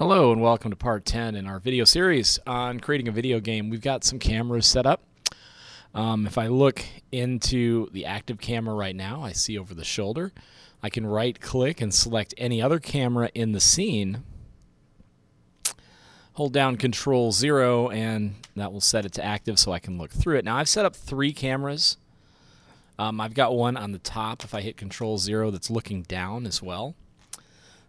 Hello and welcome to part 10 in our video series on creating a video game. We've got some cameras set up. Um, if I look into the active camera right now, I see over the shoulder. I can right click and select any other camera in the scene. Hold down control 0 and that will set it to active so I can look through it. Now I've set up three cameras. Um, I've got one on the top if I hit control 0 that's looking down as well.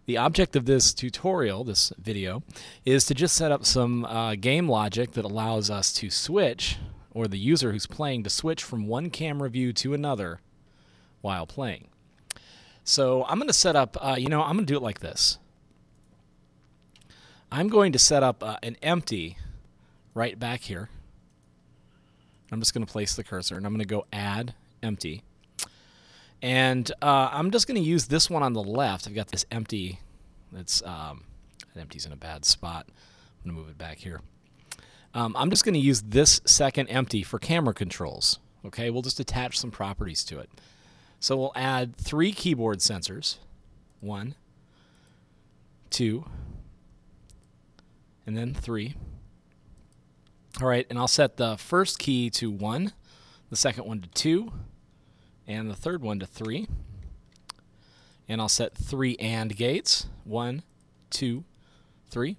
The object of this tutorial, this video, is to just set up some uh, game logic that allows us to switch, or the user who's playing to switch from one camera view to another while playing. So I'm going to set up, uh, you know, I'm going to do it like this. I'm going to set up uh, an empty right back here. I'm just going to place the cursor and I'm going to go add empty. And uh, I'm just going to use this one on the left. I've got this empty. That's um, that empty's in a bad spot. I'm going to move it back here. Um, I'm just going to use this second empty for camera controls. Okay, we'll just attach some properties to it. So we'll add three keyboard sensors. One, two, and then three. All right, and I'll set the first key to one, the second one to two, and the third one to 3. And I'll set three AND gates. One, two, three.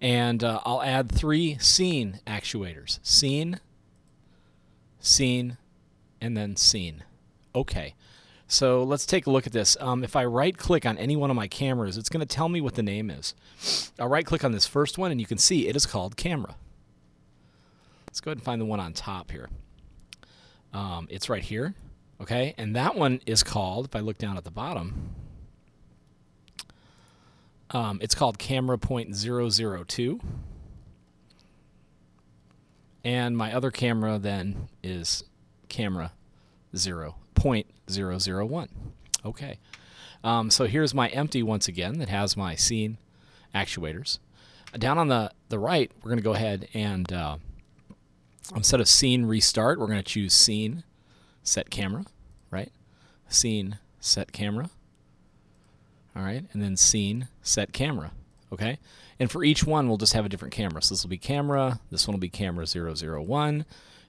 And uh, I'll add three scene actuators. Scene, scene, and then scene. Okay. So let's take a look at this. Um, if I right click on any one of my cameras, it's going to tell me what the name is. I'll right click on this first one and you can see it is called camera. Let's go ahead and find the one on top here. Um, it's right here. Okay, and that one is called, if I look down at the bottom, um, it's called camera point 002. And my other camera then is camera 0, point 001. Okay, um, so here's my empty once again that has my scene actuators. Down on the, the right, we're going to go ahead and uh, instead of scene restart, we're going to choose scene set camera, right? Scene, set camera. All right, and then scene, set camera, okay? And for each one, we'll just have a different camera. So this will be camera, this one will be camera 001,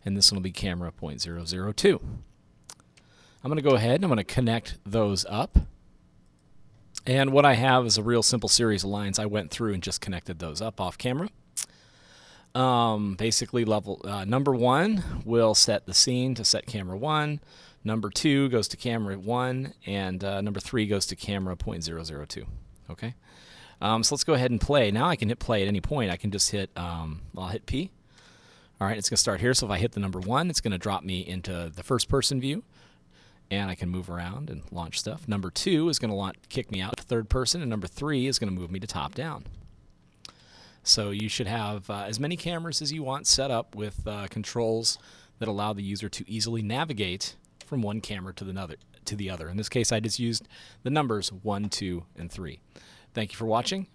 and this one will be camera 0.002. I'm going to go ahead and I'm going to connect those up. And what I have is a real simple series of lines. I went through and just connected those up off camera. Um, basically, level uh, number one will set the scene to set camera one. Number two goes to camera one, and uh, number three goes to camera 0.002. Okay. Um, so let's go ahead and play. Now I can hit play at any point. I can just hit. Um, I'll hit P. All right, it's going to start here. So if I hit the number one, it's going to drop me into the first person view, and I can move around and launch stuff. Number two is going to kick me out to third person, and number three is going to move me to top down. So you should have uh, as many cameras as you want set up with uh, controls that allow the user to easily navigate from one camera to the other. To the other. In this case, I just used the numbers one, two, and three. Thank you for watching,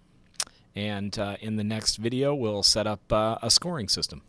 and uh, in the next video, we'll set up uh, a scoring system.